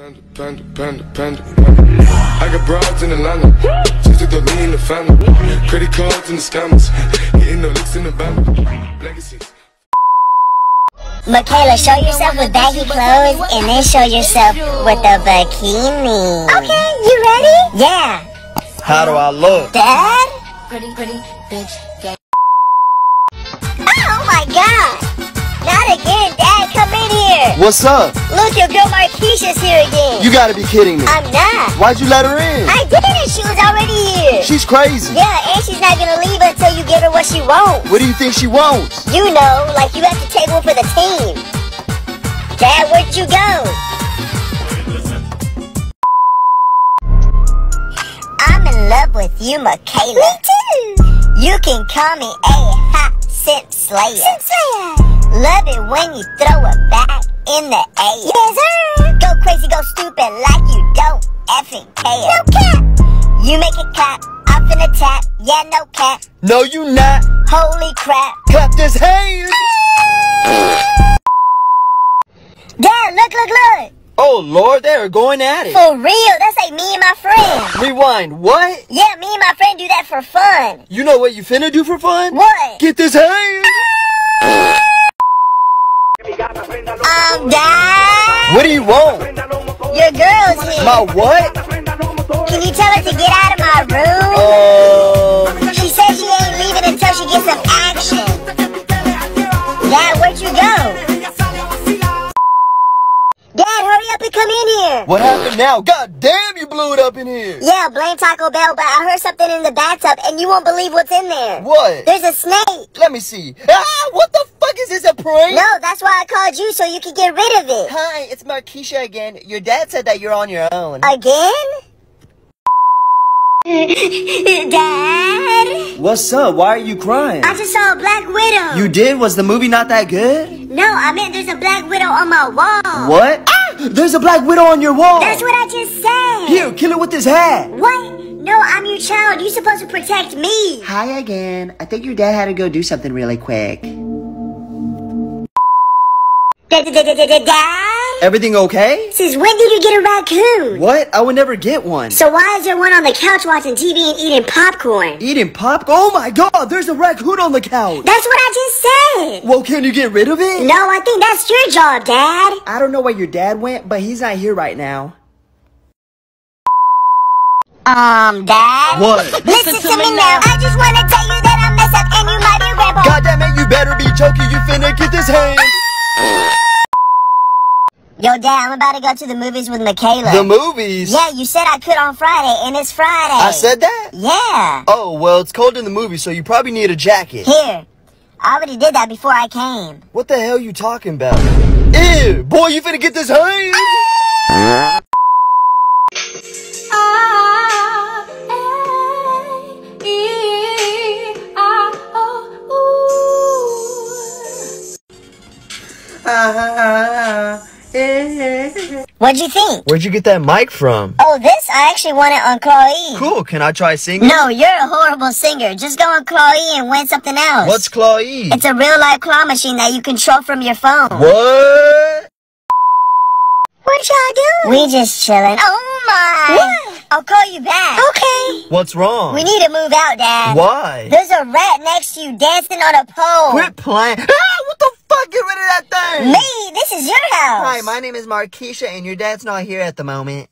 Panda, panda, panda, panda. I got broads in Atlanta. Just took the lean in the family. Credit cards and the scammers. Getting no licks in the band. Legacies. Michaela, show yourself with baggy clothes and then show yourself with a bikini. Okay, you ready? Yeah. How do I look? Dad? Pretty, pretty bitch. Yeah. Oh my god! Not again, Dad, come in here! What's up? Look, your girl Marquisha's here again! You gotta be kidding me. I'm not! Why'd you let her in? I didn't! She was already here! She's crazy. Yeah, and she's not gonna leave until you give her what she wants! What do you think she wants? You know, like you have to take one for the team! Dad, where'd you go? I'm in love with you, Michaela. Me too! You can call me a hot simp slayer. Simp slayer! Love it when you throw it back in the air. Yes, sir! Go crazy, go stupid like you don't effing care. No cap! You make it clap, off in a tap, yeah, no cap. No, you not. Holy crap. Clap this hand. Dad, look, look, look! Oh Lord, they are going at it. For real, that's like me and my friend. Rewind. What? Yeah, me and my friend do that for fun. You know what you finna do for fun? What? Get this hand. Um, Dad? What do you want? Your girl's here. My what? Can you tell her to get out of my room? Uh, She said she ain't leaving until she gets some what happened now? God damn, you blew it up in here. Yeah, blame Taco Bell, but I heard something in the bathtub and you won't believe what's in there. What? There's a snake. Let me see. Ah, what the fuck is this? A prank? No, that's why I called you so you could get rid of it. Hi, it's Marquisha again. Your dad said that you're on your own. Again? Dad? What's up? Why are you crying? I just saw a black widow. You did? Was the movie not that good? No, I meant there's a black widow on my wall. What? Ah, there's a black widow on your wall. That's what I just said. Here, kill it with this hat. What? No, I'm your child. You're supposed to protect me. Hi again. I think your dad had to go do something really quick. Dad? Everything okay? Since when did you get a raccoon? What? I would never get one. So why is there one on the couch watching TV and eating popcorn? Eating pop? Oh my god, there's a raccoon on the couch. That's what I just said. Well, can you get rid of it? No, I think that's your job, Dad. I don't know where your dad went, but he's not here right now. Um, Dad? What? Listen to me now. I just want to tell you that I mess up and you might be grandpa. God damn it, you better be joking. You finna get this hand. Yo, Dad, I'm about to go to the movies with Michaela. The movies? Yeah, you said I could on Friday, and it's Friday. I said that? Yeah. Oh, well, it's cold in the movie, so you probably need a jacket. Here. I already did that before I came. What the hell you talking about? Ew, boy, you finna get this hand? What'd you think? Where'd you get that mic from? Oh, this? I actually won it on Claw Cool, can I try singing? No, you're a horrible singer. Just go on Claw and win something else. What's Claw E? It's a real life claw machine that you control from your phone. What? What y'all doing? We just chilling. Oh my. What? I'll call you back. Okay. What's wrong? We need to move out, Dad. Why? There's a rat next to you dancing on a pole. Quit playing. Ah, what the fuck? Get rid of that thing. Me, is your house. Hi, my name is Marquisha, and your dad's not here at the moment.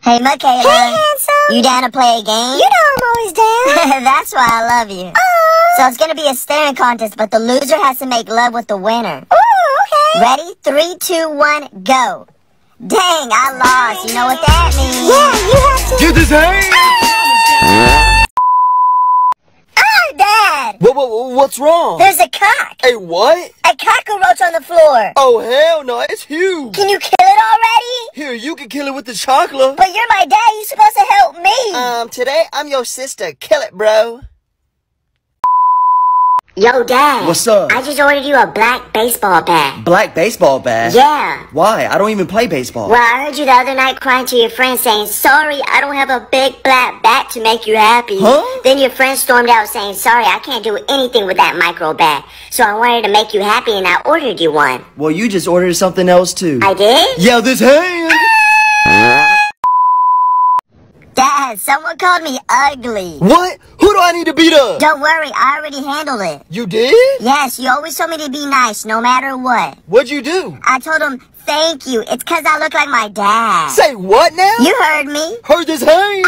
Hey, Michaela. Hey, handsome. You down to play a game? You know I'm always down. That's why I love you. Oh. So it's gonna be a staring contest, but the loser has to make love with the winner. Ooh, okay. Ready? Three, two, one, go. Dang, I lost. You know what that means? Yeah, you have to. Get this hand. Ah! Dad. What, what, what's wrong? There's a cock. Hey, what? A cockroach on the floor. Oh, hell no, it's huge. Can you kill it already? Here, you can kill it with the chocolate. But you're my dad. You're supposed to help me. Um, today I'm your sister. Kill it, bro. Yo, Dad. What's up? I just ordered you a black baseball bat. Black baseball bat? Yeah. Why? I don't even play baseball. Well, I heard you the other night crying to your friend saying, Sorry, I don't have a big black bat to make you happy. Huh? Then your friend stormed out saying, Sorry, I can't do anything with that micro bat. So I wanted to make you happy and I ordered you one. Well, you just ordered something else too. I did? Yeah, this hand. Dad, someone called me ugly. What? Who do I need to beat up? Don't worry, I already handled it. You did? Yes, you always told me to be nice no matter what. What'd you do? I told him, Thank you. It's because I look like my dad. Say what now? You heard me. heard this hand.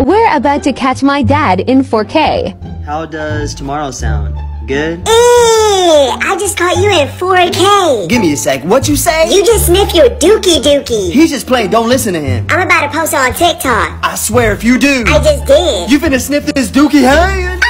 We're about to catch my dad in 4K. How does tomorrow sound? Good? Eee, I just caught you in 4K. Give me a sec. What you say? You just sniffed your dookie dookie. He's just playing. Don't listen to him. I'm about to post it on TikTok. I swear, if you do, I just did. you finna sniff this dookie hand.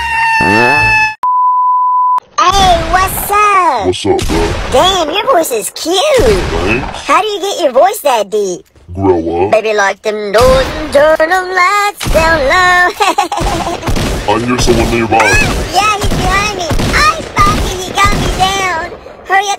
Hey, what's up? What's up, bro? Damn, your voice is cute. Thanks. How do you get your voice that deep? Grow up. Baby, like them doors and turn them lights down low. I hear someone nearby. yeah,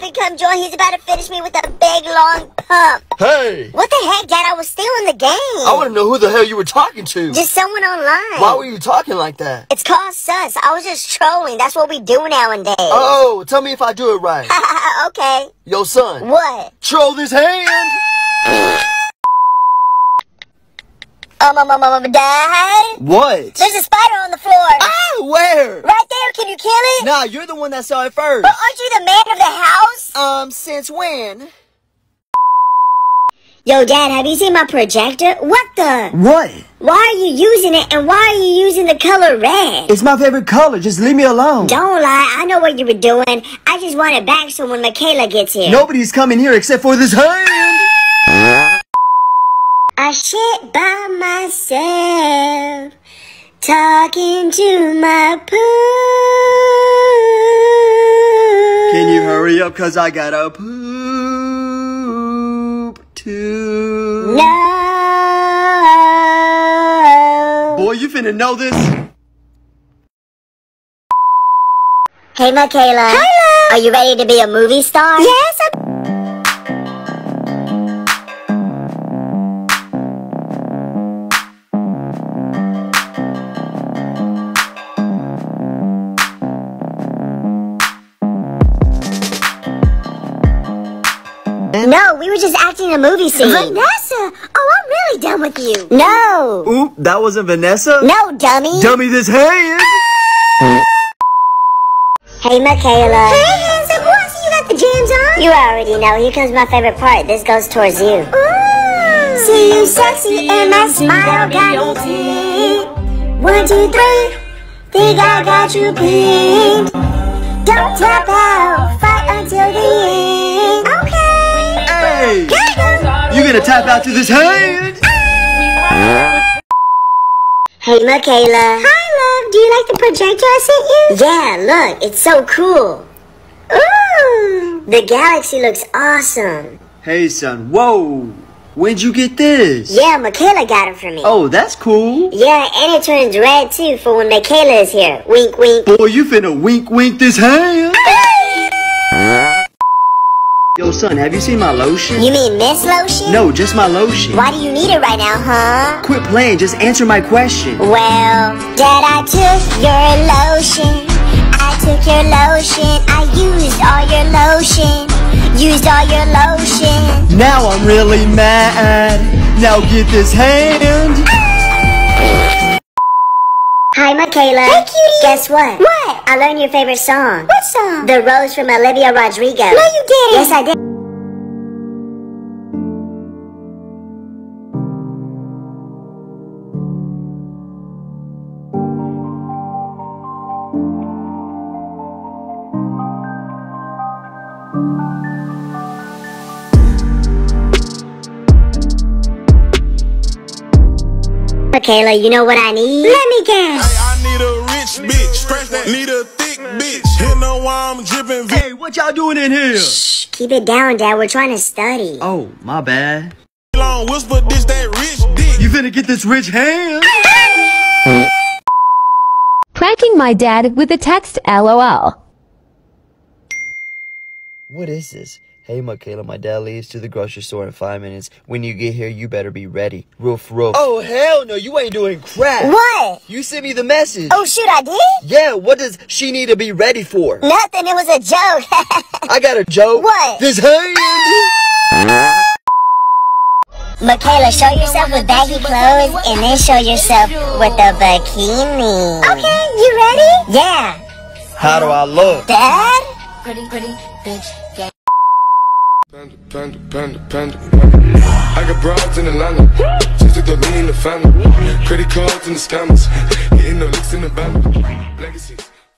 up and come join. He's about to finish me with a big long pump. Hey, What the heck, Dad? I was still in the game. I want to know who the hell you were talking to. Just someone online. Why were you talking like that? It's called sus. I was just trolling. That's what we do nowadays. Oh, tell me if I do it right. okay. Yo, son, What? troll this hand. Um, um, um, um, Dad? What? There's a spider on the floor. Ah, where? Right there. Can you kill it? Nah, you're the one that saw it first. But aren't you the man of the house? Um, since when? Yo, Dad, have you seen my projector? What the? What? Why are you using it and why are you using the color red? It's my favorite color. Just leave me alone. Don't lie. I know what you were doing. I just want it back so when Michaela gets here. Nobody's coming here except for this hand. I shit by myself, talking to my poo. Can you hurry up? Cause I gotta poop too. No. Boy, you finna know this. Hey, Michaela. Hello. Are you ready to be a movie star? Yes. No, we were just acting a movie scene. Vanessa! Oh, I'm really done with you. No! Oop, that wasn't Vanessa? No, dummy! Dummy this hand. Ah! Hey, Michaela. Hey, handsome boy. So you got the jams on? You already know. Here comes my favorite part. This goes towards you. Ooh. See you sexy and my smile got me. One, two, three. Think I got you pinned. Don't tap out. Fight until the end. Okay. Hey, you gonna tap out to this hand? Hey, Michaela. Hi, love. Do you like the projector I sent you? Yeah, look. It's so cool. Ooh. The galaxy looks awesome. Hey, son. Whoa. When'd you get this? Yeah, Michaela got it for me. Oh, that's cool. Yeah, and it turns red too for when Michaela is here. Wink, wink. Boy, you finna wink wink this hand. Yo, son, have you seen my lotion? You mean Miss Lotion? No, just my lotion. Why do you need it right now, huh? Quit playing, just answer my question. Well, Dad, I took your lotion. I took your lotion. I used all your lotion. Used all your lotion. Now I'm really mad. Now get this hand. Hi, Michaela. Hey, cutie. Guess what? What? I learned your favorite song. What song? The Rose from Olivia Rodrigo. No, you didn't. Yes, I did. Michaela, you know what I need? Let me guess. I Scratch that. Need a thick bitch. You know why I'm dripping. V- Hey, what y'all doing in here? Shh, keep it down, Dad. We're trying to study. Oh, my bad. long whisper. This that rich dick. You finna get this rich hand? Pranking my dad with a text LOL. What is this? Hey, Michaela, my dad leaves to the grocery store in five minutes. When you get here, you better be ready. Roof, roof. Oh, hell no, you ain't doing crap. What? You sent me the message. Oh, shoot, I did? Yeah, what does she need to be ready for? Nothing, it was a joke. I got a joke. What? This hand. Michaela, show yourself with baggy clothes and then show yourself with a bikini. Okay, you ready? Yeah. How do I look? Dad? Pretty, pretty bitch game. Panda, panda, panda, panda. I got broads in Atlanta. Just took the lean the family. Credit cards and the scammers. Getting no licks in the band. Legacies.